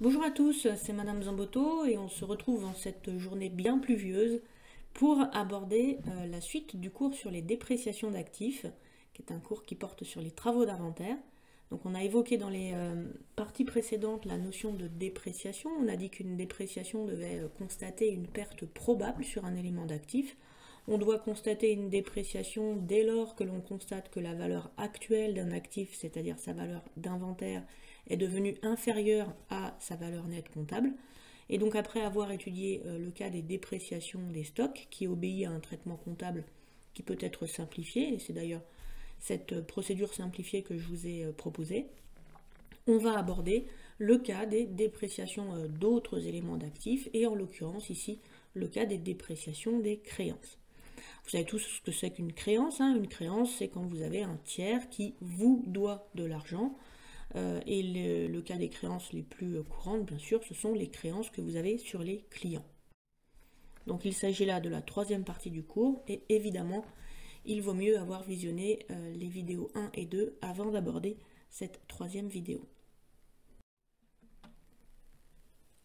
Bonjour à tous, c'est Madame Zamboto et on se retrouve en cette journée bien pluvieuse pour aborder euh, la suite du cours sur les dépréciations d'actifs, qui est un cours qui porte sur les travaux d'inventaire. Donc on a évoqué dans les euh, parties précédentes la notion de dépréciation. On a dit qu'une dépréciation devait euh, constater une perte probable sur un élément d'actif. On doit constater une dépréciation dès lors que l'on constate que la valeur actuelle d'un actif, c'est-à-dire sa valeur d'inventaire, est devenue inférieure à sa valeur nette comptable. Et donc après avoir étudié euh, le cas des dépréciations des stocks, qui obéit à un traitement comptable qui peut être simplifié, et c'est d'ailleurs cette procédure simplifiée que je vous ai euh, proposée, on va aborder le cas des dépréciations euh, d'autres éléments d'actifs, et en l'occurrence ici le cas des dépréciations des créances. Vous savez tous ce que c'est qu'une créance. Hein. Une créance, c'est quand vous avez un tiers qui vous doit de l'argent. Euh, et le, cas des créances les plus courantes, bien sûr, ce sont les créances que vous avez sur les clients. Donc il s'agit là de la troisième partie du cours. Et évidemment, il vaut mieux avoir visionné euh, les vidéos 1 et 2 avant d'aborder cette troisième vidéo.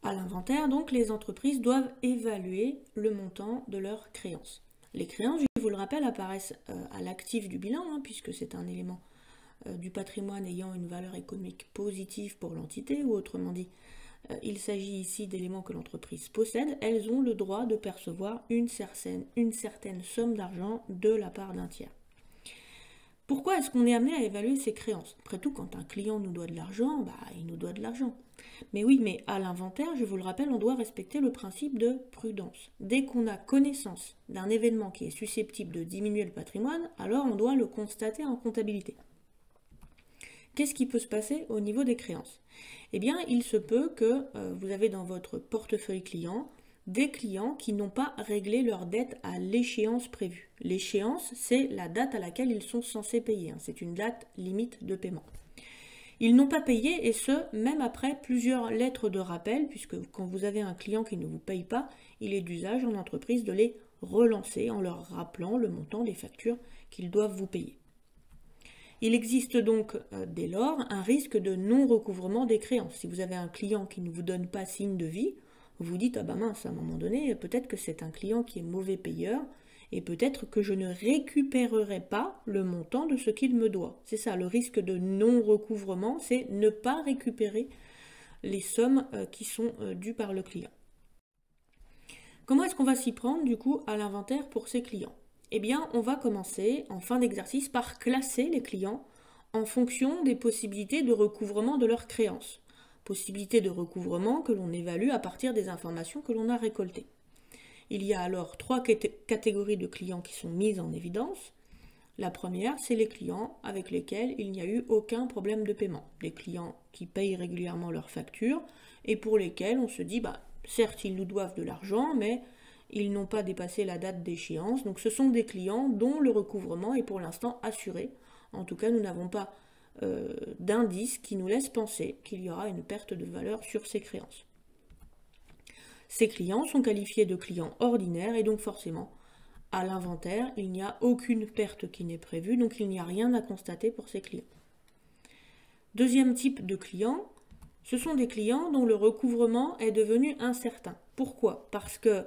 À l'inventaire, donc, les entreprises doivent évaluer le montant de leurs créances. Les créances, je vous le rappelle, apparaissent euh, à l'actif du bilan, hein, puisque c'est un élément euh, du patrimoine ayant une valeur économique positive pour l'entité, ou autrement dit, euh, il s'agit ici d'éléments que l'entreprise possède, elles ont le droit de percevoir une certaine, une certaine somme d'argent de la part d'un tiers. Pourquoi est-ce qu'on est amené à évaluer ces créances? Après tout, quand un client nous doit de l'argent, bah, il nous doit de l'argent. Mais oui, mais à l'inventaire, je vous le rappelle, on doit respecter le principe de prudence. Dès qu'on a connaissance d'un événement qui est susceptible de diminuer le patrimoine, alors on doit le constater en comptabilité. Qu'est-ce qui peut se passer au niveau des créances? Eh bien, il se peut que euh, vous avez dans votre portefeuille client des clients qui n'ont pas réglé leur dette à l'échéance prévue. L'échéance, c'est la date à laquelle ils sont censés payer. Hein. C'est une date limite de paiement. Ils n'ont pas payé et ce, même après plusieurs lettres de rappel, puisque quand vous avez un client qui ne vous paye pas, il est d'usage en entreprise de les relancer en leur rappelant le montant des factures qu'ils doivent vous payer. Il existe donc euh, dès lors un risque de non-recouvrement des créances. Si vous avez un client qui ne vous donne pas signe de vie, vous dites ah ben mince à un moment donné peut-être que c'est un client qui est mauvais payeur et peut-être que je ne récupérerai pas le montant de ce qu'il me doit. C'est ça le risque de non recouvrement, c'est ne pas récupérer les sommes euh, qui sont euh, dues par le client. Comment est-ce qu'on va s'y prendre du coup à l'inventaire pour ces clients? Eh bien, on va commencer en fin d'exercice par classer les clients en fonction des possibilités de recouvrement de leurs créances possibilité de recouvrement que l'on évalue à partir des informations que l'on a récoltées. Il y a alors trois catégories de clients qui sont mises en évidence. La première, c'est les clients avec lesquels il n'y a eu aucun problème de paiement. Des clients qui payent régulièrement leurs factures et pour lesquels on se dit, bah, certes, ils nous doivent de l'argent, mais ils n'ont pas dépassé la date d'échéance. Donc ce sont des clients dont le recouvrement est pour l'instant assuré. En tout cas, nous n'avons pas euh, d'indices qui nous laissent penser qu'il y aura une perte de valeur sur ces créances. Ces clients sont qualifiés de clients ordinaires et donc forcément, à l'inventaire, il n'y a aucune perte qui n'est prévue, donc il n'y a rien à constater pour ces clients. Deuxième type de clients, ce sont des clients dont le recouvrement est devenu incertain. Pourquoi? Parce que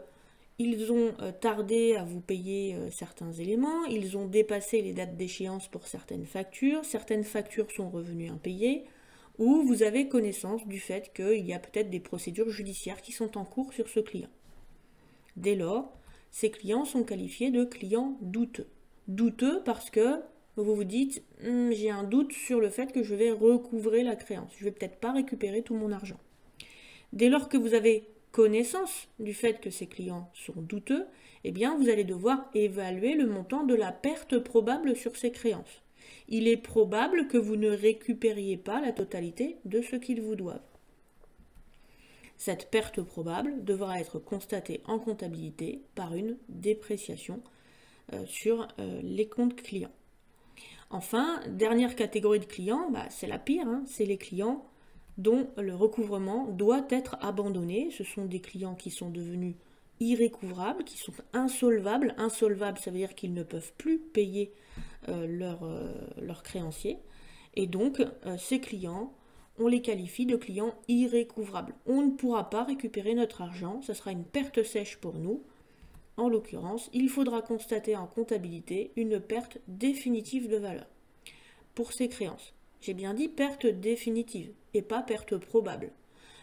ils ont euh, tardé à vous payer euh, certains éléments, ils ont dépassé les dates d'échéance pour certaines factures, certaines factures sont revenues impayées, ou vous avez connaissance du fait qu'il y a peut-être des procédures judiciaires qui sont en cours sur ce client. Dès lors, ces clients sont qualifiés de clients douteux. Douteux parce que vous vous dites hum, j'ai un doute sur le fait que je vais recouvrer la créance, je vais peut-être pas récupérer tout mon argent. Dès lors que vous avez connaissance du fait que ces clients sont douteux, eh bien vous allez devoir évaluer le montant de la perte probable sur ces créances. Il est probable que vous ne récupériez pas la totalité de ce qu'ils vous doivent. Cette perte probable devra être constatée en comptabilité par une dépréciation euh, sur euh, les comptes clients. Enfin, dernière catégorie de clients, bah, c'est la pire, hein, c'est les clients dont le recouvrement doit être abandonné. Ce sont des clients qui sont devenus irrécouvrables, qui sont insolvables. Insolvables, ça veut dire qu'ils ne peuvent plus payer leurs leur euh, créanciers. Et donc, euh, ces clients, on les qualifie de clients irrécouvrables. On ne pourra pas récupérer notre argent, ce sera une perte sèche pour nous. En l'occurrence, il faudra constater en comptabilité une perte définitive de valeur pour ces créances. J'ai bien dit perte définitive et pas perte probable.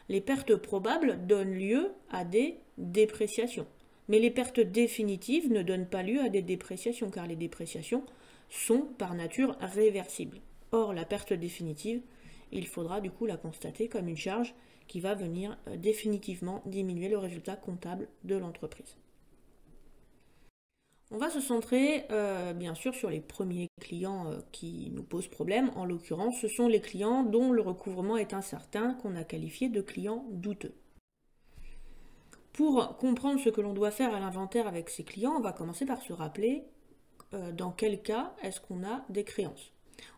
Les pertes probables donnent lieu à des dépréciations. Mais les pertes définitives ne donnent pas lieu à des dépréciations car les dépréciations sont par nature réversibles. Or, la perte définitive, il faudra du coup la constater comme une charge qui va venir euh, définitivement diminuer le résultat comptable de l'entreprise. On va se centrer euh, bien sûr sur les premiers clients euh, qui nous posent problème. En l'occurrence, ce sont les clients dont le recouvrement est incertain, qu'on a qualifié de clients douteux. Pour comprendre ce que l'on doit faire à l'inventaire avec ces clients, on va commencer par se rappeler dans quel cas est-ce qu'on a des créances.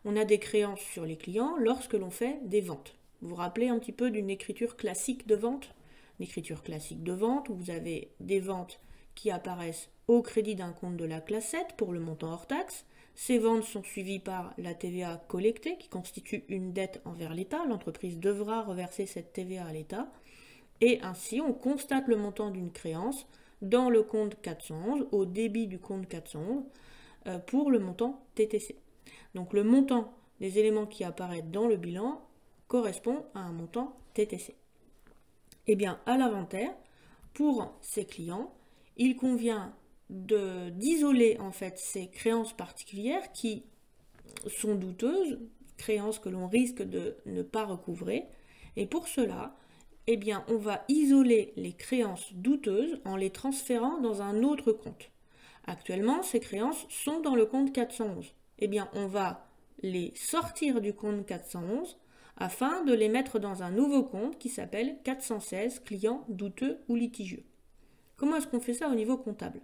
On a des créances sur les clients lorsque l'on fait des ventes. Vous vous rappelez un petit peu d'une écriture classique de vente? Une écriture classique de vente où vous avez des ventes qui apparaissent au crédit d'un compte de la classe 7 pour le montant hors taxe. Ces ventes sont suivies par la TVA collectée qui constitue une dette envers l'État. L'entreprise devra reverser cette TVA à l'État. Et ainsi, on constate le montant d'une créance dans le compte 411, au débit du compte 411, euh, pour le montant TTC. Donc le montant des éléments qui apparaissent dans le bilan correspond à un montant TTC. Eh bien, à l'inventaire, pour ces clients, il convient d'isoler en fait ces créances particulières qui sont douteuses, créances que l'on risque de ne pas recouvrer. Et pour cela, eh bien, on va isoler les créances douteuses en les transférant dans un autre compte. Actuellement, ces créances sont dans le compte 411 eh bien, on va les sortir du compte 411 afin de les mettre dans un nouveau compte qui s'appelle 416 clients douteux ou litigieux. Comment est-ce qu'on fait ça au niveau comptable?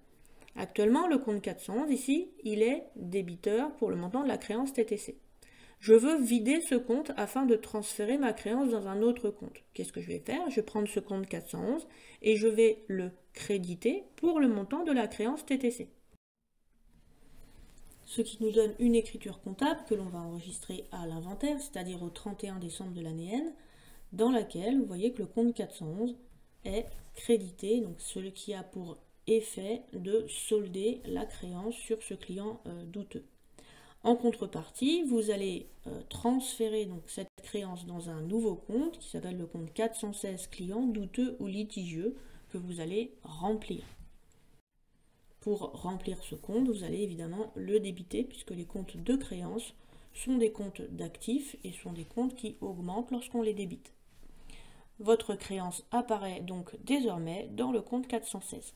Actuellement, le compte 411, ici, il est débiteur pour le montant de la créance TTC. Je veux vider ce compte afin de transférer ma créance dans un autre compte. Qu'est-ce que je vais faire? Je vais prendre ce compte 411 et je vais le créditer pour le montant de la créance TTC ce qui nous donne une écriture comptable que l'on va enregistrer à l'inventaire, c'est-à-dire au 31 décembre de l'année N, dans laquelle vous voyez que le compte 411 est crédité, donc celui qui a pour effet de solder la créance sur ce client euh, douteux. En contrepartie, vous allez euh, transférer donc cette créance dans un nouveau compte qui s'appelle le compte 416 clients douteux ou litigieux que vous allez remplir. Pour remplir ce compte, vous allez évidemment le débiter puisque les comptes de créance sont des comptes d'actifs et sont des comptes qui augmentent lorsqu'on les débite. Votre créance apparaît donc désormais dans le compte 416.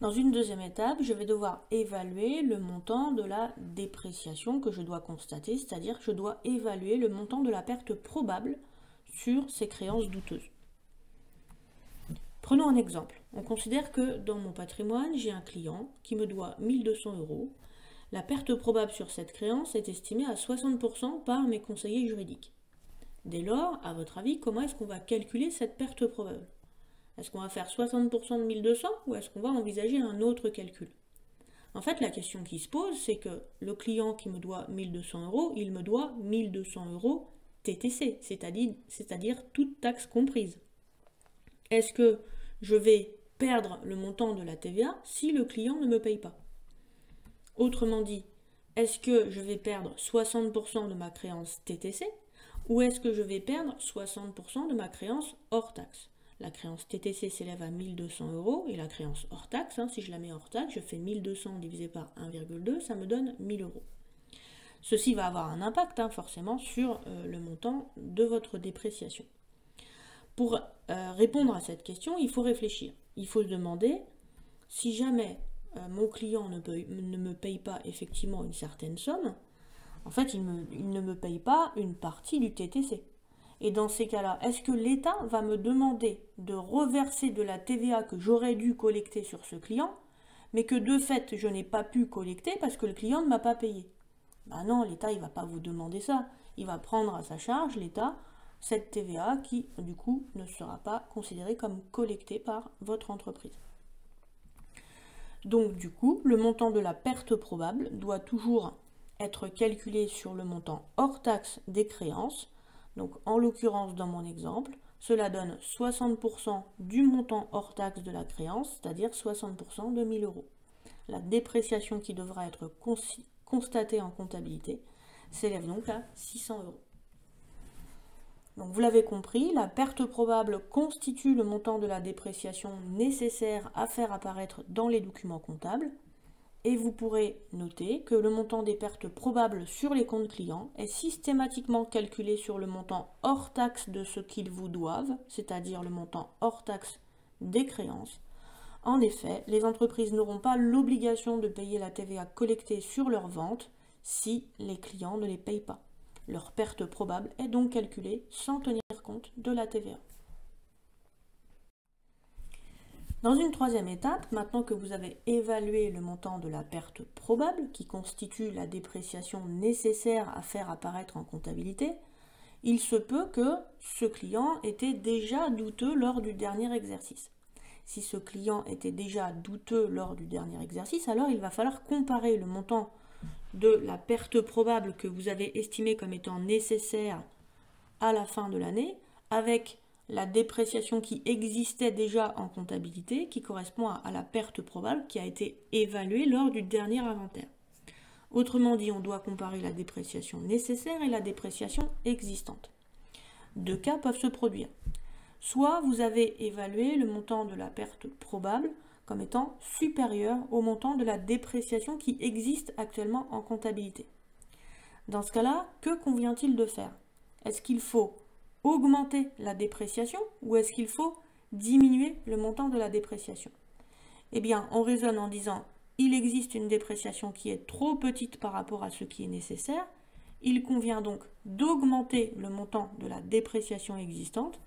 Dans une deuxième étape, je vais devoir évaluer le montant de la dépréciation que je dois constater, c'est-à-dire que je dois évaluer le montant de la perte probable sur ces créances douteuses. Prenons un exemple. On considère que dans mon patrimoine, j'ai un client qui me doit 1200 euros. La perte probable sur cette créance est estimée à 60% par mes conseillers juridiques. Dès lors, à votre avis, comment est-ce qu'on va calculer cette perte probable? Est-ce qu'on va faire 60% de 1200 ou est-ce qu'on va envisager un autre calcul? En fait, la question qui se pose, c'est que le client qui me doit 1200 euros, il me doit 1200 euros TTC, c'est-à-dire, toute taxe comprise. Est-ce que je vais perdre le montant de la TVA si le client ne me paye pas? Autrement dit, est-ce que je vais perdre 60% de ma créance TTC ou est-ce que je vais perdre 60% de ma créance hors taxe? La créance TTC s'élève à 1200 euros et la créance hors taxe, hein, si je la mets hors taxe, je fais 1200 divisé par 1,2, ça me donne 1000 euros. Ceci va avoir un impact hein, forcément sur euh, le montant de votre dépréciation. Pour euh, répondre à cette question, il faut réfléchir. Il faut se demander si jamais euh, mon client ne, me paye pas effectivement une certaine somme, en fait, il, ne me paye pas une partie du TTC. Et dans ces cas-là, est-ce que l'État va me demander de reverser de la TVA que j'aurais dû collecter sur ce client, mais que de fait je n'ai pas pu collecter parce que le client ne m'a pas payé? Ben non, l'État il va pas vous demander ça. Il va prendre à sa charge, l'État, cette TVA qui, du coup, ne sera pas considérée comme collectée par votre entreprise. Donc, du coup, le montant de la perte probable doit toujours être calculé sur le montant hors taxe des créances. Donc en l'occurrence dans mon exemple, cela donne 60% du montant hors taxe de la créance, c'est-à-dire 60% de 1000 euros. La dépréciation qui devra être constatée en comptabilité s'élève donc à 600 euros. Donc vous l'avez compris, la perte probable constitue le montant de la dépréciation nécessaire à faire apparaître dans les documents comptables. Et vous pourrez noter que le montant des pertes probables sur les comptes clients est systématiquement calculé sur le montant hors taxe de ce qu'ils vous doivent, c'est-à-dire le montant hors taxe des créances. En effet, les entreprises n'auront pas l'obligation de payer la TVA collectée sur leurs ventes si les clients ne les payent pas. Leur perte probable est donc calculée sans tenir compte de la TVA. Dans une troisième étape, maintenant que vous avez évalué le montant de la perte probable, qui constitue la dépréciation nécessaire à faire apparaître en comptabilité, il se peut que ce client était déjà douteux lors du dernier exercice. Si ce client était déjà douteux lors du dernier exercice, alors il va falloir comparer le montant de la perte probable que vous avez estimée comme étant nécessaire à la fin de l'année avec la dépréciation qui existait déjà en comptabilité, qui correspond à, la perte probable qui a été évaluée lors du dernier inventaire. Autrement dit, on doit comparer la dépréciation nécessaire et la dépréciation existante. Deux cas peuvent se produire. Soit vous avez évalué le montant de la perte probable comme étant supérieur au montant de la dépréciation qui existe actuellement en comptabilité. Dans ce cas-là, que convient-il de faire? Est-ce qu'il faut augmenter la dépréciation ou est-ce qu'il faut diminuer le montant de la dépréciation? Eh bien, on raisonne en disant il existe une dépréciation qui est trop petite par rapport à ce qui est nécessaire. Il convient donc d'augmenter le montant de la dépréciation existante.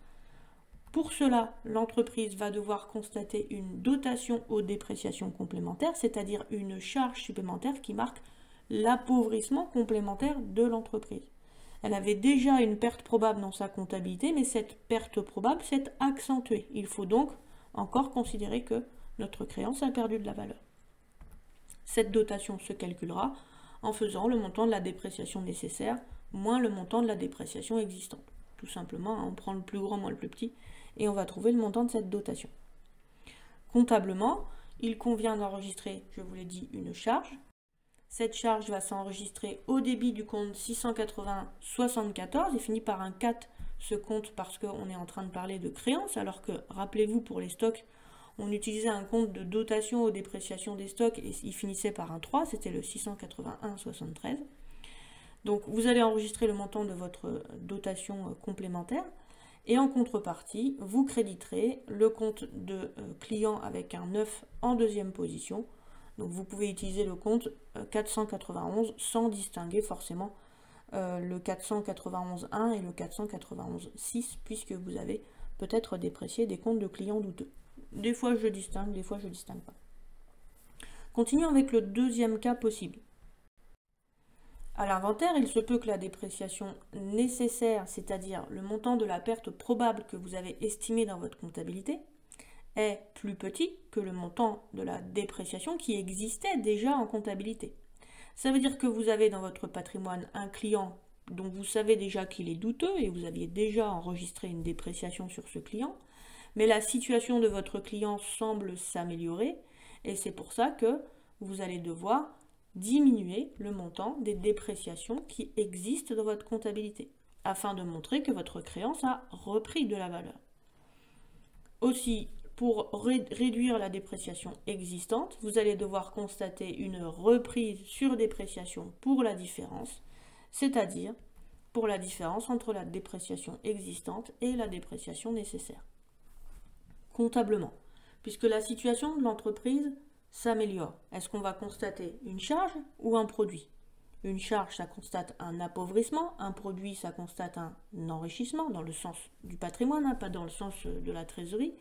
Pour cela, l'entreprise va devoir constater une dotation aux dépréciations complémentaires, c'est-à-dire une charge supplémentaire qui marque l'appauvrissement complémentaire de l'entreprise. Elle avait déjà une perte probable dans sa comptabilité, mais cette perte probable s'est accentuée. Il faut donc encore considérer que notre créance a perdu de la valeur. Cette dotation se calculera en faisant le montant de la dépréciation nécessaire moins le montant de la dépréciation existante. Tout simplement, on prend le plus grand moins le plus petit et on va trouver le montant de cette dotation. Comptablement, il convient d'enregistrer, je vous l'ai dit, une charge cette charge va s'enregistrer au débit du compte 680-74 et finit par un 4 ce compte parce qu'on est en train de parler de créance, alors que, rappelez-vous, pour les stocks, on utilisait un compte de dotation aux dépréciations des stocks et il finissait par un 3, c'était le 681-73. Donc vous allez enregistrer le montant de votre dotation euh, complémentaire et en contrepartie, vous créditerez le compte de euh, client avec un 9 en deuxième position donc vous pouvez utiliser le compte 491 euh, sans distinguer forcément euh, le 491.1 et le 491.6 puisque vous avez peut-être déprécié des comptes de clients douteux. Des fois je distingue, des fois je ne distingue pas. Continuons avec le deuxième cas possible. À l'inventaire, il se peut que la dépréciation nécessaire, c'est-à-dire le montant de la perte probable que vous avez estimé dans votre comptabilité, est plus petit que le montant de la dépréciation qui existait déjà en comptabilité. Ça veut dire que vous avez dans votre patrimoine un client dont vous savez déjà qu'il est douteux et vous aviez déjà enregistré une dépréciation sur ce client, mais la situation de votre client semble s'améliorer et c'est pour ça que vous allez devoir diminuer le montant des dépréciations qui existent dans votre comptabilité afin de montrer que votre créance a repris de la valeur. Aussi, pour réduire la dépréciation existante, vous allez devoir constater une reprise sur dépréciation pour la différence, c'est-à-dire pour la différence entre la dépréciation existante et la dépréciation nécessaire. Comptablement, puisque la situation de l'entreprise s'améliore, est-ce qu'on va constater une charge ou un produit? Une charge, ça constate un appauvrissement, un produit, ça constate un enrichissement dans le sens du patrimoine, hein, pas dans le sens de la trésorerie.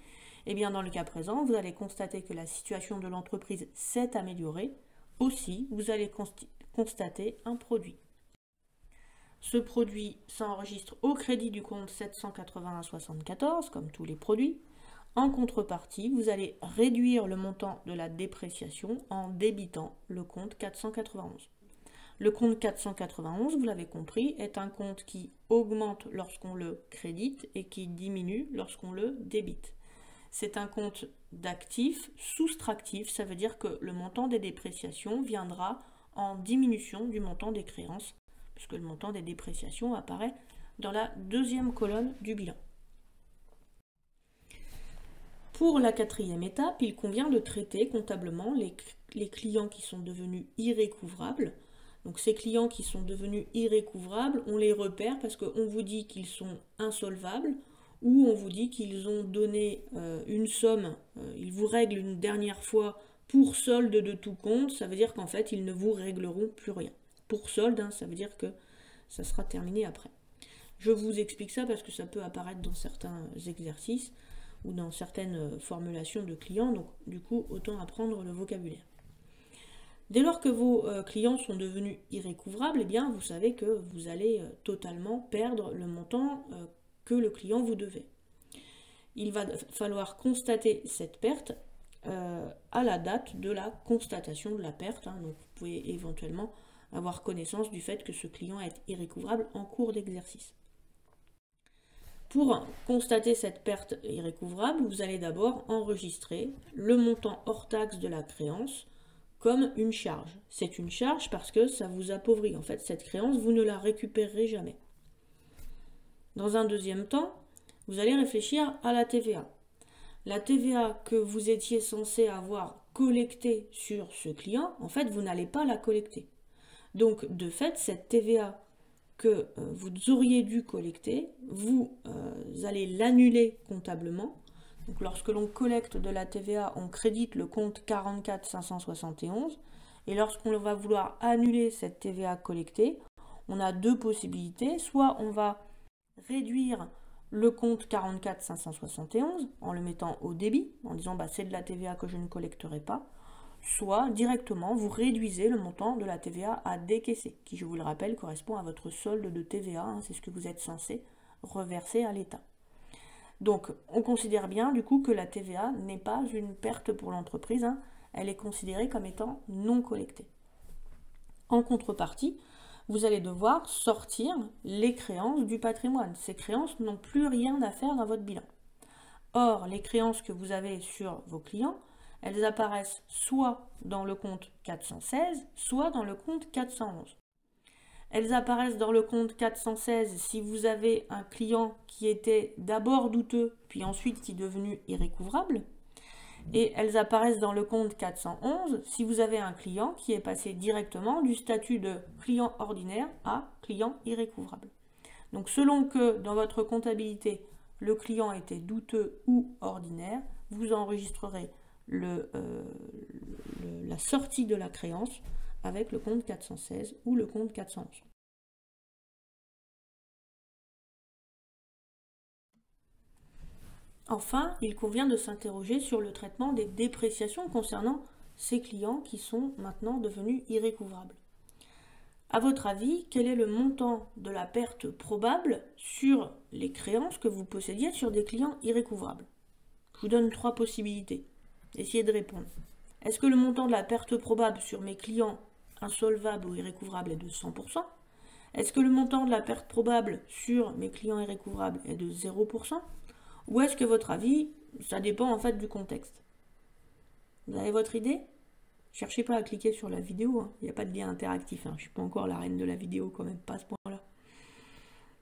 Eh bien, dans le cas présent, vous allez constater que la situation de l'entreprise s'est améliorée. Aussi, vous allez constater un produit. Ce produit s'enregistre au crédit du compte 781,74, comme tous les produits. En contrepartie, vous allez réduire le montant de la dépréciation en débitant le compte 491. Le compte 491, vous l'avez compris, est un compte qui augmente lorsqu'on le crédite et qui diminue lorsqu'on le débite. C'est un compte d'actifs soustractif, ça veut dire que le montant des dépréciations viendra en diminution du montant des créances, puisque le montant des dépréciations apparaît dans la deuxième colonne du bilan. Pour la quatrième étape, il convient de traiter comptablement les, les clients qui sont devenus irrécouvrables. Donc ces clients qui sont devenus irrécouvrables, on les repère parce qu'on vous dit qu'ils sont insolvables ou on vous dit qu'ils ont donné euh, une somme, euh, ils vous règlent une dernière fois pour solde de tout compte, ça veut dire qu'en fait ils ne vous régleront plus rien. Pour solde, hein, ça veut dire que ça sera terminé après. Je vous explique ça parce que ça peut apparaître dans certains exercices ou dans certaines euh, formulations de clients, donc du coup autant apprendre le vocabulaire. Dès lors que vos clients sont devenus irrécouvrables, eh bien, vous savez que vous allez totalement perdre le montant que le client vous devait. Il va falloir constater cette perte à la date de la constatation de la perte. Hein. donc vous pouvez éventuellement avoir connaissance du fait que ce client est irrécouvrable en cours d'exercice. Pour constater cette perte irrécouvrable, vous allez d'abord enregistrer le montant hors taxe de la créance, comme une charge. C'est une charge parce que ça vous appauvrit. En fait, cette créance, vous ne la récupérerez jamais. Dans un deuxième temps, vous allez réfléchir à la TVA. La TVA que vous étiez censé avoir collectée sur ce client, en fait, vous n'allez pas la collecter. Donc, de fait, cette TVA que euh, vous auriez dû collecter, vous euh, allez l'annuler comptablement donc lorsque l'on collecte de la TVA, on crédite le compte 44 571. Et lorsqu'on va vouloir annuler cette TVA collectée, on a deux possibilités. Soit on va réduire le compte 44 571 en le mettant au débit, en disant bah, c'est de la TVA que je ne collecterai pas. Soit directement vous réduisez le montant de la TVA à décaisser, qui je vous le rappelle correspond à votre solde de TVA, hein. c'est ce que vous êtes censé reverser à l'État. Donc, on considère bien du coup que la TVA n'est pas une perte pour l'entreprise, hein. elle est considérée comme étant non collectée. En contrepartie, vous allez devoir sortir les créances du patrimoine. Ces créances n'ont plus rien à faire dans votre bilan. Or, les créances que vous avez sur vos clients, elles apparaissent soit dans le compte 416, soit dans le compte 411. Elles apparaissent dans le compte 416 si vous avez un client qui était d'abord douteux, puis ensuite qui est devenu irrécouvrable. Et elles apparaissent dans le compte 411 si vous avez un client qui est passé directement du statut de client ordinaire à client irrécouvrable. Donc selon que dans votre comptabilité, le client était douteux ou ordinaire, vous enregistrerez euh, la sortie de la créance avec le compte 416 ou le compte 411. Enfin, il convient de s'interroger sur le traitement des dépréciations concernant ces clients qui sont maintenant devenus irrécouvrables. À votre avis, quel est le montant de la perte probable sur les créances que vous possédiez sur des clients irrécouvrables? Je vous donne trois possibilités. Essayez de répondre. Est-ce que le montant de la perte probable sur mes clients insolvable ou irrécouvrable est de 100% Est-ce que le montant de la perte probable sur mes clients irrécouvrables est de 0% Ou est-ce que votre avis, ça dépend en fait du contexte Vous avez votre idée? Cherchez pas à cliquer sur la vidéo, hein. il n'y a pas de lien interactif, hein. je ne suis pas encore la reine de la vidéo quand même, pas à ce point-là.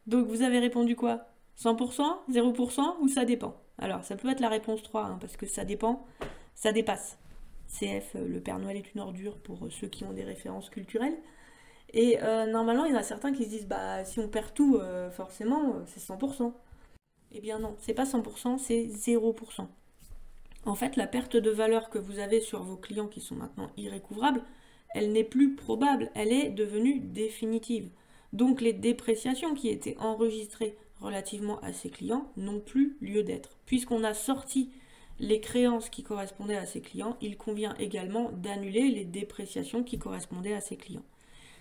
Donc vous avez répondu quoi? 100%, 0% ou ça dépend? Alors ça peut être la réponse 3, hein, parce que ça dépend, ça dépasse. CF, euh, le Père Noël est une ordure pour euh, ceux qui ont des références culturelles. Et euh, normalement, il y en a certains qui se disent bah si on perd tout, forcément, c'est 100%. Eh bien non, c'est pas 100%, c'est 0%. En fait, la perte de valeur que vous avez sur vos clients qui sont maintenant irrécouvrables, elle n'est plus probable, elle est devenue définitive. Donc les dépréciations qui étaient enregistrées relativement à ces clients n'ont plus lieu d'être. Puisqu'on a sorti les créances qui correspondaient à ces clients, il convient également d'annuler les dépréciations qui correspondaient à ces clients.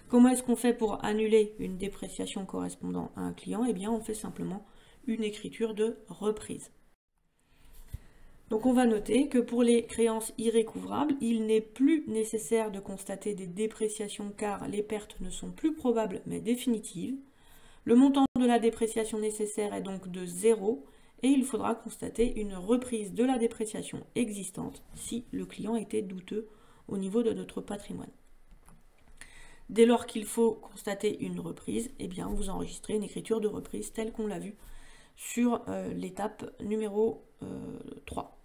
Comment est-ce qu'on fait pour annuler une dépréciation correspondant à un client? Eh bien, on fait simplement une écriture de reprise. Donc on va noter que pour les créances irrécouvrables, il n'est plus nécessaire de constater des dépréciations car les pertes ne sont plus probables mais définitives. Le montant de la dépréciation nécessaire est donc de 0 et il faudra constater une reprise de la dépréciation existante si le client était douteux au niveau de notre patrimoine. Dès lors qu'il faut constater une reprise, eh bien vous enregistrez une écriture de reprise telle qu'on l'a vu sur euh, l'étape numéro 3. Euh,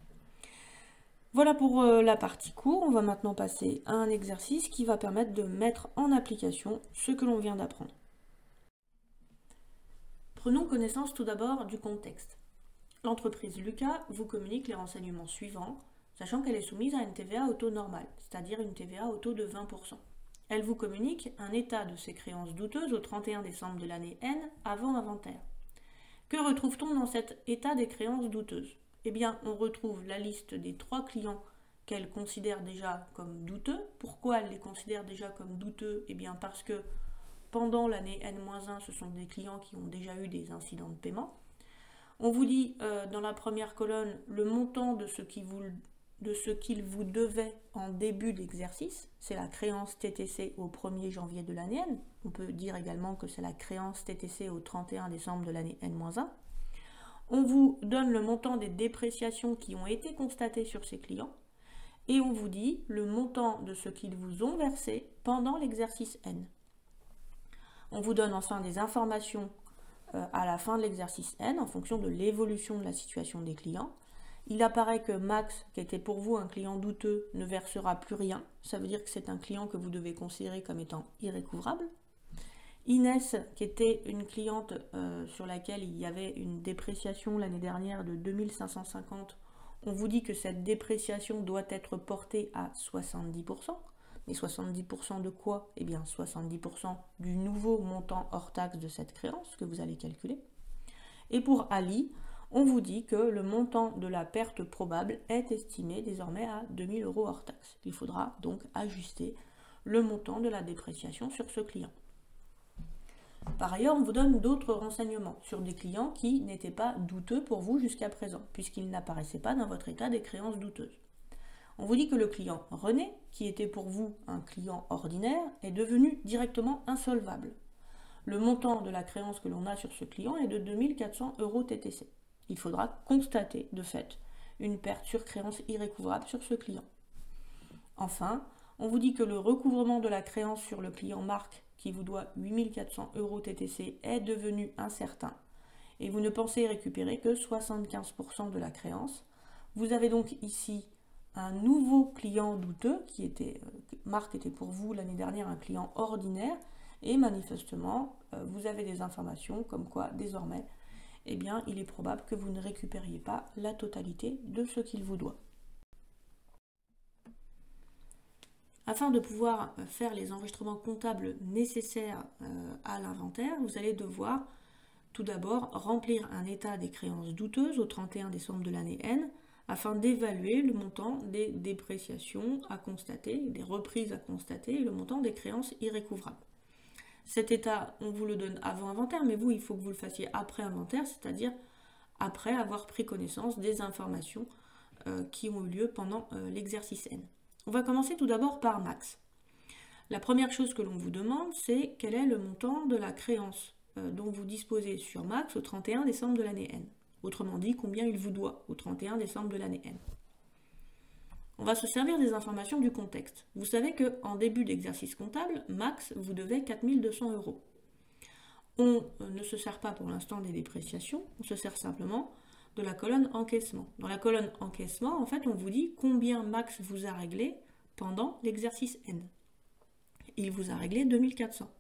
voilà pour euh, la partie cours. On va maintenant passer à un exercice qui va permettre de mettre en application ce que l'on vient d'apprendre. Prenons connaissance tout d'abord du contexte. L'entreprise Lucas vous communique les renseignements suivants, sachant qu'elle est soumise à une TVA au taux normal, c'est-à-dire une TVA au taux de 20%. Elle vous communique un état de ses créances douteuses au 31 décembre de l'année N avant inventaire. Que retrouve-t-on dans cet état des créances douteuses? Eh bien, on retrouve la liste des trois clients qu'elle considère déjà comme douteux. Pourquoi elle les considère déjà comme douteux? Eh bien, parce que pendant l'année N-1, ce sont des clients qui ont déjà eu des incidents de paiement. On vous dit euh, dans la première colonne le montant de ce qu'il vous devait en début d'exercice, c'est la créance TTC au 1er janvier de l'année N. On peut dire également que c'est la créance TTC au 31 décembre de l'année N-1. On vous donne le montant des dépréciations qui ont été constatées sur ces clients et on vous dit le montant de ce qu'ils vous ont versé pendant l'exercice N. On vous donne enfin des informations euh, à la fin de l'exercice N en fonction de l'évolution de la situation des clients il apparaît que Max, qui était pour vous un client douteux, ne versera plus rien. Ça veut dire que c'est un client que vous devez considérer comme étant irrécouvrable. Inès, qui était une cliente euh, sur laquelle il y avait une dépréciation l'année dernière de 2550, on vous dit que cette dépréciation doit être portée à 70%. Mais 70% de quoi? Eh bien 70% du nouveau montant hors taxe de cette créance que vous allez calculer. Et pour Ali, on vous dit que le montant de la perte probable est estimé désormais à 2000 euros hors taxe. Il faudra donc ajuster le montant de la dépréciation sur ce client. Par ailleurs, on vous donne d'autres renseignements sur des clients qui n'étaient pas douteux pour vous jusqu'à présent, puisqu'ils n'apparaissaient pas dans votre état des créances douteuses. On vous dit que le client René, qui était pour vous un client ordinaire, est devenu directement insolvable. Le montant de la créance que l'on a sur ce client est de 2400 euros TTC il faudra constater de fait une perte sur créance irrécouvrable sur ce client. Enfin, on vous dit que le recouvrement de la créance sur le client marque qui vous doit 8400 euros TTC est devenu incertain et vous ne pensez récupérer que 75% de la créance. Vous avez donc ici un nouveau client douteux qui était, euh, Marc était pour vous l'année dernière un client ordinaire et manifestement euh, vous avez des informations comme quoi désormais eh bien, il est probable que vous ne récupériez pas la totalité de ce qu'il vous doit. Afin de pouvoir euh, faire les enregistrements comptables nécessaires euh, à l'inventaire, vous allez devoir tout d'abord remplir un état des créances douteuses au 31 décembre de l'année N afin d'évaluer le montant des dépréciations à constater, des reprises à constater et le montant des créances irrécouvrables. Cet état, on vous le donne avant inventaire, mais vous, il faut que vous le fassiez après inventaire, c'est-à-dire après avoir pris connaissance des informations euh, qui ont eu lieu pendant l'exercice N. On va commencer tout d'abord par max. La première chose que l'on vous demande, c'est quel est le montant de la créance euh, dont vous disposez sur max au 31 décembre de l'année N. Autrement dit, combien il vous doit au 31 décembre de l'année N. On va se servir des informations du contexte. Vous savez qu'en début d'exercice comptable, max vous devez 4200 euros. On euh, ne se sert pas pour l'instant des dépréciations, on se sert simplement la colonne encaissement. Dans la colonne encaissement, en fait, on vous dit combien max vous a réglé pendant l'exercice N. Il vous a réglé 2400.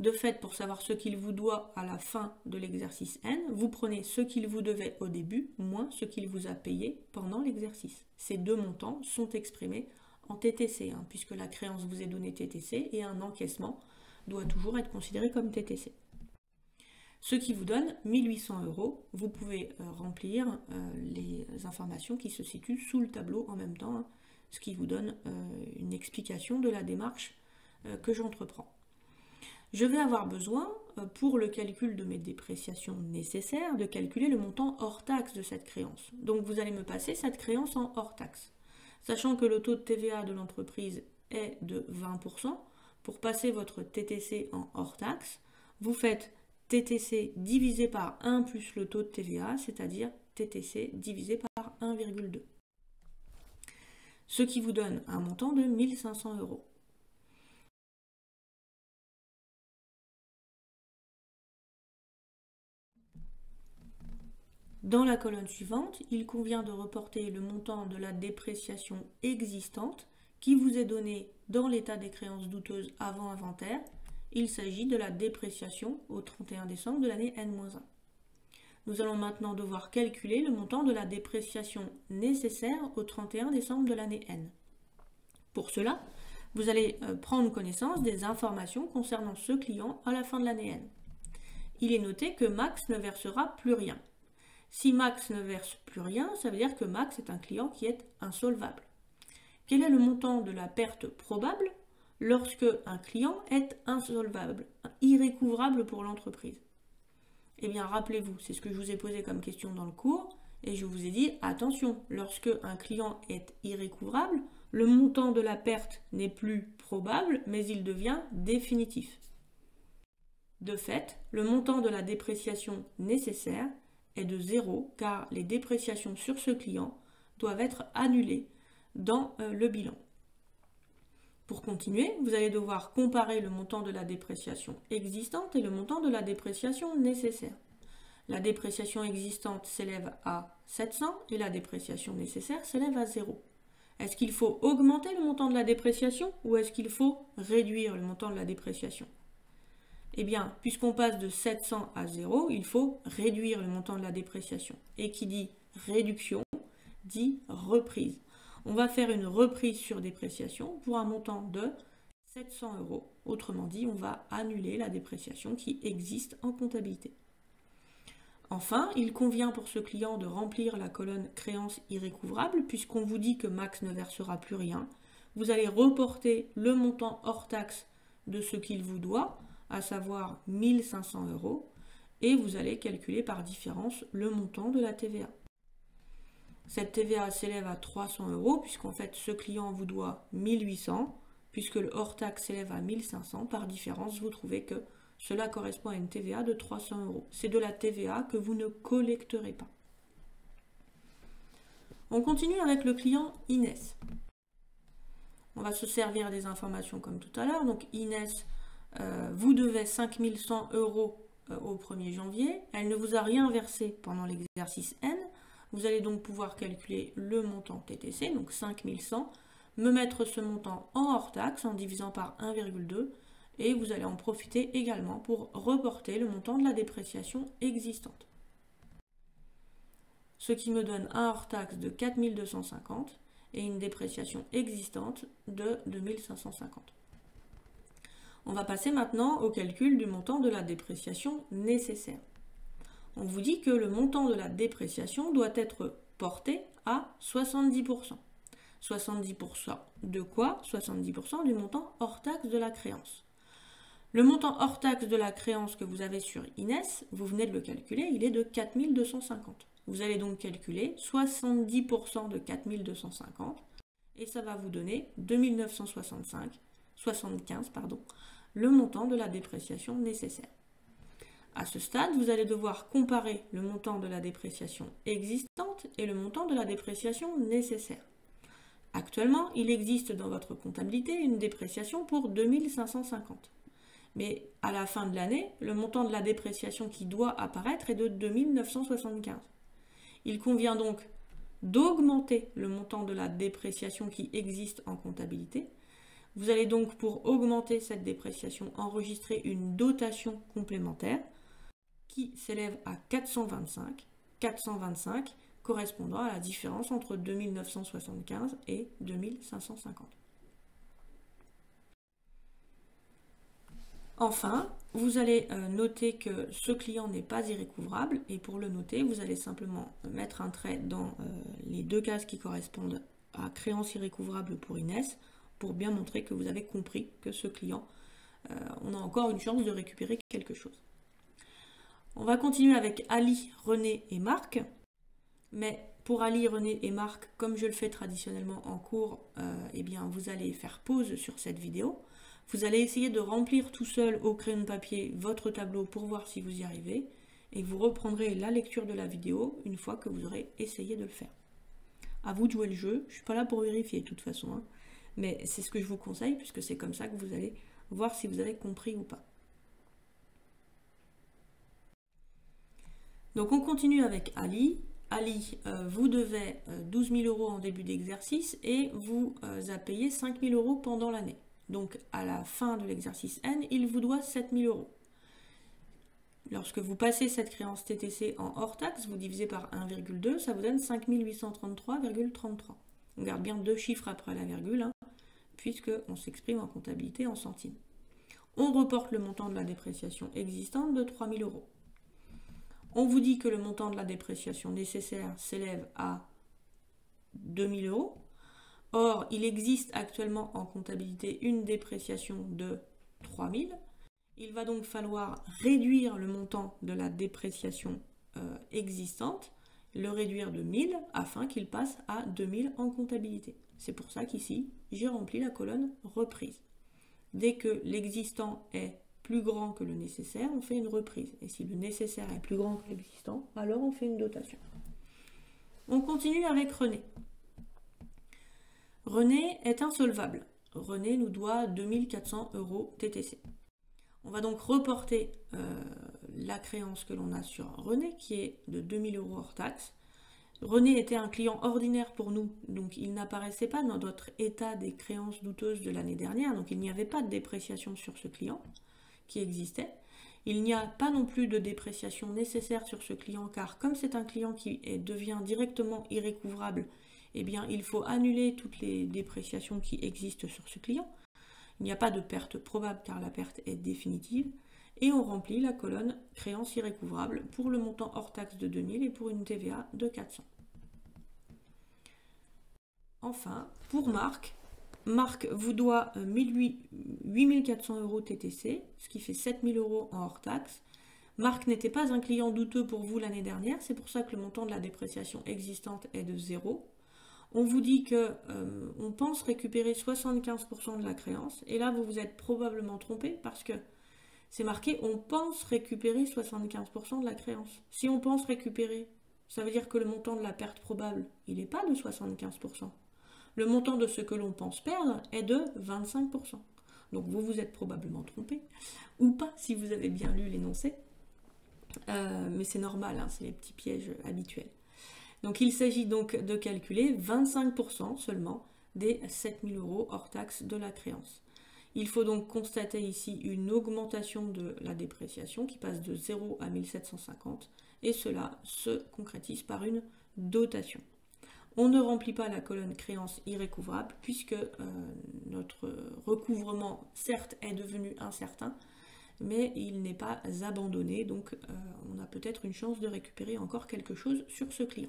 De fait, pour savoir ce qu'il vous doit à la fin de l'exercice N, vous prenez ce qu'il vous devait au début moins ce qu'il vous a payé pendant l'exercice. Ces deux montants sont exprimés en TTC, puisque la créance vous est donnée TTC et un encaissement doit toujours être considéré comme TTC. Ce qui vous donne 1800 euros. Vous pouvez euh, remplir euh, les informations qui se situent sous le tableau en même temps, hein, ce qui vous donne euh, une explication de la démarche que j'entreprends. Je vais avoir besoin pour le calcul de mes dépréciations nécessaires, de calculer le montant hors taxe de cette créance. Donc vous allez me passer cette créance en hors taxe. Sachant que le taux de TVA de l'entreprise est de 20%, pour passer votre TTC en hors taxe, vous faites TTC divisé par 1 plus le taux de TVA, c'est-à-dire TTC divisé par 1,2. Ce qui vous donne un montant de 1500 euros. Dans la colonne suivante, il convient de reporter le montant de la dépréciation existante qui vous est donné dans l'état des créances douteuses avant inventaire. Il s'agit de la dépréciation au 31 décembre de l'année N-1. Nous allons maintenant devoir calculer le montant de la dépréciation nécessaire au 31 décembre de l'année N. Pour cela, vous allez euh, prendre connaissance des informations concernant ce client à la fin de l'année N. Il est noté que Max ne versera plus rien. Si Max ne verse plus rien, ça veut dire que Max est un client qui est insolvable. Quel est le montant de la perte probable? Lorsque un client est insolvable, irrécouvrable pour l'entreprise Eh bien, rappelez-vous, c'est ce que je vous ai posé comme question dans le cours, et je vous ai dit, attention, lorsque un client est irrécouvrable, le montant de la perte n'est plus probable, mais il devient définitif. De fait, le montant de la dépréciation nécessaire est de zéro car les dépréciations sur ce client doivent être annulées dans euh, le bilan. Pour continuer, vous allez devoir comparer le montant de la dépréciation existante et le montant de la dépréciation nécessaire. La dépréciation existante s'élève à 700 et la dépréciation nécessaire s'élève à 0. Est-ce qu'il faut augmenter le montant de la dépréciation ou est-ce qu'il faut réduire le montant de la dépréciation? Eh bien, puisqu'on passe de 700 à 0, il faut réduire le montant de la dépréciation. Et qui dit réduction, dit reprise. On va faire une reprise sur dépréciation pour un montant de 700 euros. Autrement dit, on va annuler la dépréciation qui existe en comptabilité. Enfin, il convient pour ce client de remplir la colonne créance irrécouvrable puisqu'on vous dit que Max ne versera plus rien. Vous allez reporter le montant hors taxe de ce qu'il vous doit à savoir 1500 euros, et vous allez calculer par différence le montant de la TVA. Cette TVA s'élève à 300 euros, puisqu'en fait ce client vous doit 1800, puisque le hors-taxe s'élève à 1500. Par différence, vous trouvez que cela correspond à une TVA de 300 euros. C'est de la TVA que vous ne collecterez pas. On continue avec le client Inès. On va se servir des informations comme tout à l'heure. Donc Inès euh, vous devez 5100 euros euh, au 1er janvier, elle ne vous a rien versé pendant l'exercice vous allez donc pouvoir calculer le montant TTC, donc 5100, me mettre ce montant en hors taxe en divisant par 1,2 et vous allez en profiter également pour reporter le montant de la dépréciation existante. Ce qui me donne un hors taxe de 4250 et une dépréciation existante de 2550. On va passer maintenant au calcul du montant de la dépréciation nécessaire. On vous dit que le montant de la dépréciation doit être porté à 70%. 70% de quoi? 70% du montant hors taxe de la créance. Le montant hors taxe de la créance que vous avez sur Inès, vous venez de le calculer, il est de 4250. Vous allez donc calculer 70% de 4250 et ça va vous donner 2965 75 pardon, le montant de la dépréciation nécessaire. À ce stade, vous allez devoir comparer le montant de la dépréciation existante et le montant de la dépréciation nécessaire. Actuellement, il existe dans votre comptabilité une dépréciation pour 2550. Mais à la fin de l'année, le montant de la dépréciation qui doit apparaître est de 2975. Il convient donc d'augmenter le montant de la dépréciation qui existe en comptabilité vous allez donc, pour augmenter cette dépréciation, enregistrer une dotation complémentaire qui s'élève à 425. 425 correspondant à la différence entre 2975 et 2550. Enfin, vous allez euh, noter que ce client n'est pas irrécouvrable et pour le noter, vous allez simplement mettre un trait dans euh, les deux cases qui correspondent à créance irrécouvrable pour Inès pour bien montrer que vous avez compris que ce client on a encore une chance de récupérer quelque chose. On va continuer avec Ali, René et Marc. Mais pour Ali, René et Marc, comme je le fais traditionnellement en cours, eh bien, vous allez faire pause sur cette vidéo. Vous allez essayer de remplir tout seul au crayon de papier votre tableau pour voir si vous y arrivez. Et vous reprendrez la lecture de la vidéo une fois que vous aurez essayé de le faire. À vous de jouer le jeu. Je ne suis pas là pour vérifier de toute façon. Hein. Mais c'est ce que je vous conseille puisque c'est comme ça que vous allez voir si vous avez compris ou pas. Donc on continue avec Ali. Ali, euh, vous devez 12 euh, 000 euros en début d'exercice et vous euh, a payé 5 000 euros pendant l'année. Donc à la fin de l'exercice N, il vous doit 7 000 euros. Lorsque vous passez cette créance TTC en hors taxe, vous divisez par 1,2, ça vous donne 5 833,33. On garde bien deux chiffres après la virgule, hein, puisqu'on s'exprime en comptabilité en centimes. On reporte le montant de la dépréciation existante de 3 000 euros. On vous dit que le montant de la dépréciation nécessaire s'élève à 2 000 euros. Or, il existe actuellement en comptabilité une dépréciation de 3 000. Il va donc falloir réduire le montant de la dépréciation euh, existante, le réduire de 1000 afin qu'il passe à 2000 en comptabilité. C'est pour ça qu'ici, j'ai rempli la colonne reprise. Dès que l'existant est plus grand que le nécessaire, on fait une reprise. Et si le nécessaire est plus grand que l'existant, alors on fait une dotation. On continue avec René. René est insolvable. René nous doit 2400 euros TTC. On va donc reporter euh, la créance que l'on a sur René, qui est de 2000 euros hors taxe. René était un client ordinaire pour nous, donc il n'apparaissait pas dans notre état des créances douteuses de l'année dernière, donc il n'y avait pas de dépréciation sur ce client existait. Il n'y a pas non plus de dépréciation nécessaire sur ce client, car comme c'est un client qui devient directement irrécouvrable, eh bien il faut annuler toutes les dépréciations qui existent sur ce client. Il n'y a pas de perte probable car la perte est définitive. Et on remplit la colonne créance irrécouvrable pour le montant hors taxe de 2000 et pour une TVA de 400. Enfin, pour Marc, Marc vous doit 8400 euh, euros TTC, ce qui fait 7000 euros en hors taxe. Marc n'était pas un client douteux pour vous l'année dernière, c'est pour ça que le montant de la dépréciation existante est de 0 on vous dit que euh, pense récupérer 75% de la créance, et là vous vous êtes probablement trompé parce que c'est marqué on pense récupérer 75% de la créance. Si on pense récupérer, ça veut dire que le montant de la perte probable, il n'est pas de 75%. Le montant de ce que l'on pense perdre est de 25%. Donc vous vous êtes probablement trompé, ou pas si vous avez bien lu l'énoncé. Euh, mais c'est normal, hein, c'est les petits pièges habituels. Donc il s'agit donc de calculer 25% seulement des 7000 euros hors taxe de la créance. Il faut donc constater ici une augmentation de la dépréciation qui passe de 0 à 1750 et cela se concrétise par une dotation. On ne remplit pas la colonne créance irrécouvrable puisque euh, notre recouvrement certes est devenu incertain mais il n'est pas abandonné donc euh, on a peut-être une chance de récupérer encore quelque chose sur ce client.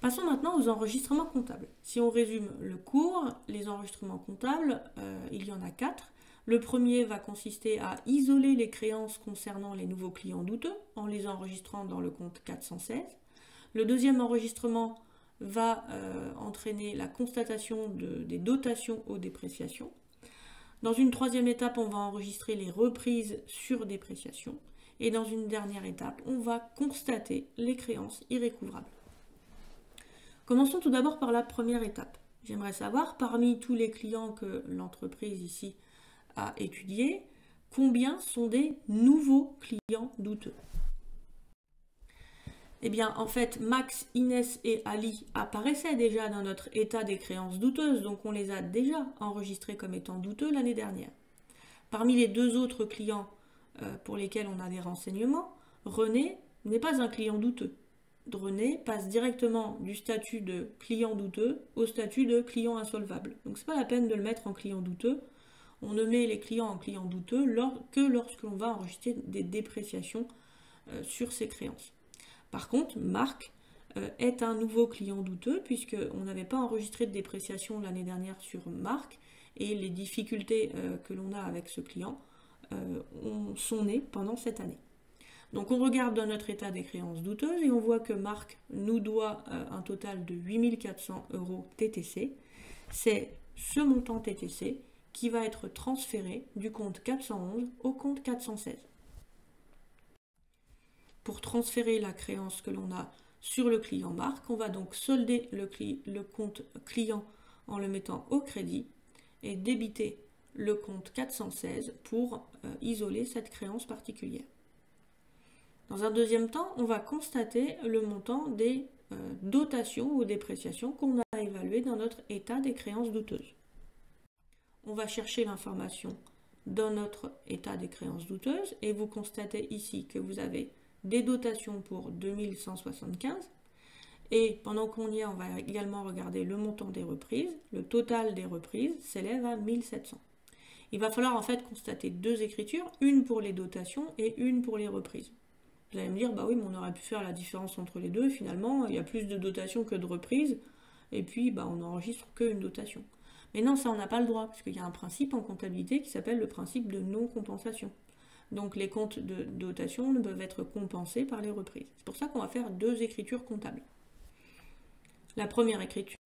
Passons maintenant aux enregistrements comptables. Si on résume le cours, les enregistrements comptables, euh, il y en a quatre. Le premier va consister à isoler les créances concernant les nouveaux clients douteux en les enregistrant dans le compte 416. Le deuxième enregistrement va euh, entraîner la constatation des dotations aux dépréciations. Dans une troisième étape, on va enregistrer les reprises sur dépréciation. Et dans une dernière étape, on va constater les créances irrécouvrables. Commençons tout d'abord par la première étape. J'aimerais savoir, parmi tous les clients que l'entreprise ici a étudiés, combien sont des nouveaux clients douteux? Eh bien, en fait, Max, Inès et Ali apparaissaient déjà dans notre état des créances douteuses, donc on les a déjà enregistrés comme étant douteux l'année dernière. Parmi les deux autres clients euh, pour lesquels on a des renseignements, René n'est pas un client douteux. René passe directement du statut de client douteux au statut de client insolvable. Donc c'est pas la peine de le mettre en client douteux. On ne met les clients en client douteux que lorsque l'on va enregistrer des dépréciations euh, sur ses créances. Par contre, Marc euh, est un nouveau client douteux puisqu'on n'avait pas enregistré de dépréciation l'année dernière sur Marc et les difficultés que l'on a avec ce client sont nées pendant cette année. Donc on regarde dans notre état des créances douteuses et on voit que Marc nous doit un total de 8400 euros TTC. C'est ce montant TTC qui va être transféré du compte 411 au compte 416. Pour transférer la créance que l'on a sur le client Marc, on va donc solder le, le compte client en le mettant au crédit et débiter le compte 416 pour euh, isoler cette créance particulière. Dans un deuxième temps, on va constater le montant des euh, dotations ou dépréciations qu'on a évaluées dans notre état des créances douteuses on va chercher l'information dans notre état des créances douteuses et vous constatez ici que vous avez des dotations pour 2175 et pendant qu'on y est, on va également regarder le montant des reprises. Le total des reprises s'élève à 1700. Il va falloir en fait constater deux écritures, une pour les dotations et une pour les reprises. Vous allez me dire, bah oui, mais on aurait pu faire la différence entre les deux. Finalement, il y a plus de dotations que de reprises. Et puis, bah, on n'enregistre qu'une dotation. Mais non, ça, on n'a pas le droit, parce qu'il y a un principe en comptabilité qui s'appelle le principe de non-compensation. Donc les comptes de dotation ne peuvent être compensés par les reprises. C'est pour ça qu'on va faire deux écritures comptables. La première écriture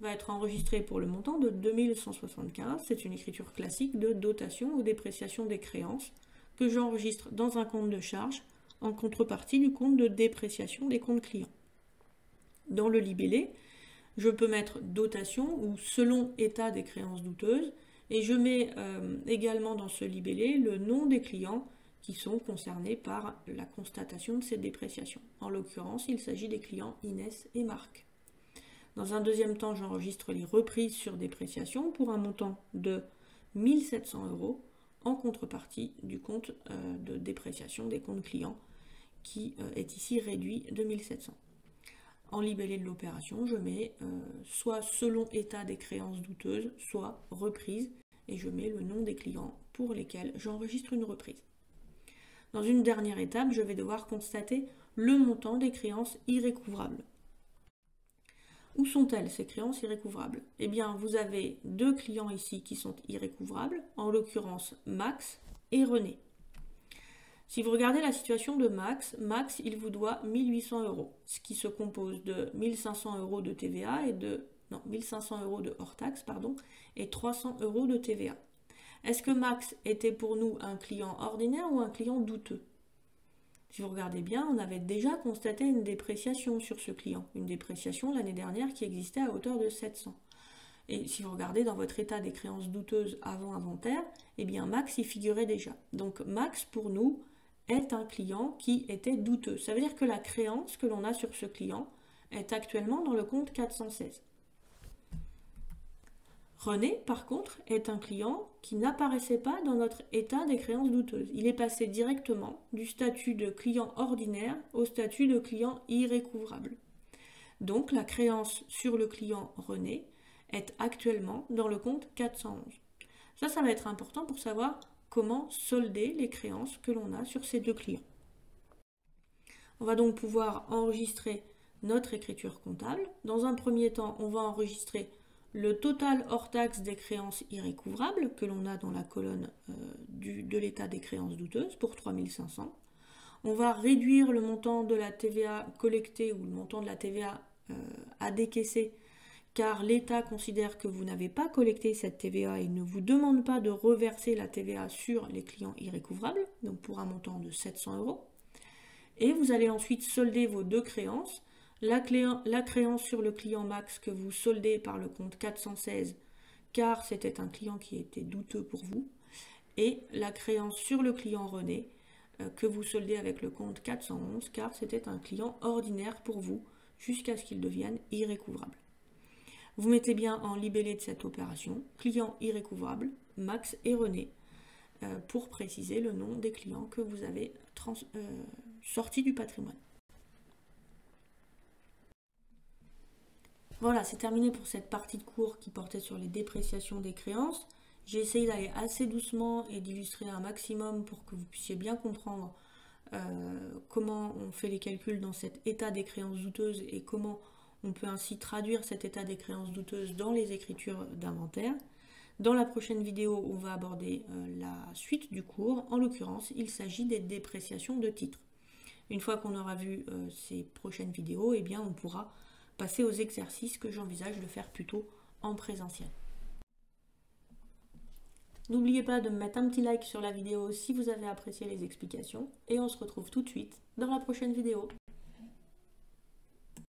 va être enregistrée pour le montant de 2175. C'est une écriture classique de dotation ou dépréciation des créances que j'enregistre dans un compte de charge en contrepartie du compte de dépréciation des comptes clients. Dans le libellé, je peux mettre dotation ou selon état des créances douteuses. Et je mets euh, également dans ce libellé le nom des clients qui sont concernés par la constatation de ces dépréciations. En l'occurrence, il s'agit des clients Inès et Marc. Dans un deuxième temps, j'enregistre les reprises sur dépréciation pour un montant de 1700 euros en contrepartie du compte euh, de dépréciation des comptes clients qui euh, est ici réduit de 1700 en libellé de l'opération, je mets euh, soit selon état des créances douteuses, soit reprise, et je mets le nom des clients pour lesquels j'enregistre une reprise. Dans une dernière étape, je vais devoir constater le montant des créances irrécouvrables. Où sont-elles ces créances irrécouvrables? Eh bien, vous avez deux clients ici qui sont irrécouvrables, en l'occurrence Max et René. Si vous regardez la situation de Max, Max, il vous doit 1800 euros, ce qui se compose de 1500 euros de TVA et de... Non, 1500 euros de hors-taxe, pardon, et 300 euros de TVA. Est-ce que Max était pour nous un client ordinaire ou un client douteux? Si vous regardez bien, on avait déjà constaté une dépréciation sur ce client, une dépréciation l'année dernière qui existait à hauteur de 700. Et si vous regardez dans votre état des créances douteuses avant inventaire, eh bien Max y figurait déjà. Donc Max pour nous, est un client qui était douteux. Ça veut dire que la créance que l'on a sur ce client est actuellement dans le compte 416. René, par contre, est un client qui n'apparaissait pas dans notre état des créances douteuses. Il est passé directement du statut de client ordinaire au statut de client irrécouvrable. Donc la créance sur le client René est actuellement dans le compte 411. Ça, ça va être important pour savoir comment solder les créances que l'on a sur ces deux clients. On va donc pouvoir enregistrer notre écriture comptable. Dans un premier temps, on va enregistrer le total hors taxe des créances irrécouvrables que l'on a dans la colonne euh, de l'état des créances douteuses pour 3500. On va réduire le montant de la TVA collectée ou le montant de la TVA euh, à décaisser car l'État considère que vous n'avez pas collecté cette TVA et ne vous demande pas de reverser la TVA sur les clients irrécouvrables, donc pour un montant de 700 euros. Et vous allez ensuite solder vos deux créances. La, créance sur le client max que vous soldez par le compte 416, car c'était un client qui était douteux pour vous, et la créance sur le client René, euh, que vous soldez avec le compte 411, car c'était un client ordinaire pour vous, jusqu'à ce qu'il devienne irrécouvrable. Vous mettez bien en libellé de cette opération client irrécouvrable, Max et René, euh, pour préciser le nom des clients que vous avez euh, sortis du patrimoine. Voilà, c'est terminé pour cette partie de cours qui portait sur les dépréciations des créances. J'ai essayé d'aller assez doucement et d'illustrer un maximum pour que vous puissiez bien comprendre euh, comment on fait les calculs dans cet état des créances douteuses et comment on peut ainsi traduire cet état des créances douteuses dans les écritures d'inventaire. Dans la prochaine vidéo, on va aborder euh, la suite du cours. En l'occurrence, il s'agit des dépréciations de titres. Une fois qu'on aura vu euh, ces prochaines vidéos, eh bien, on pourra passer aux exercices que j'envisage de faire plutôt en présentiel. N'oubliez pas de mettre un petit like sur la vidéo si vous avez apprécié les explications et on se retrouve tout de suite dans la prochaine vidéo.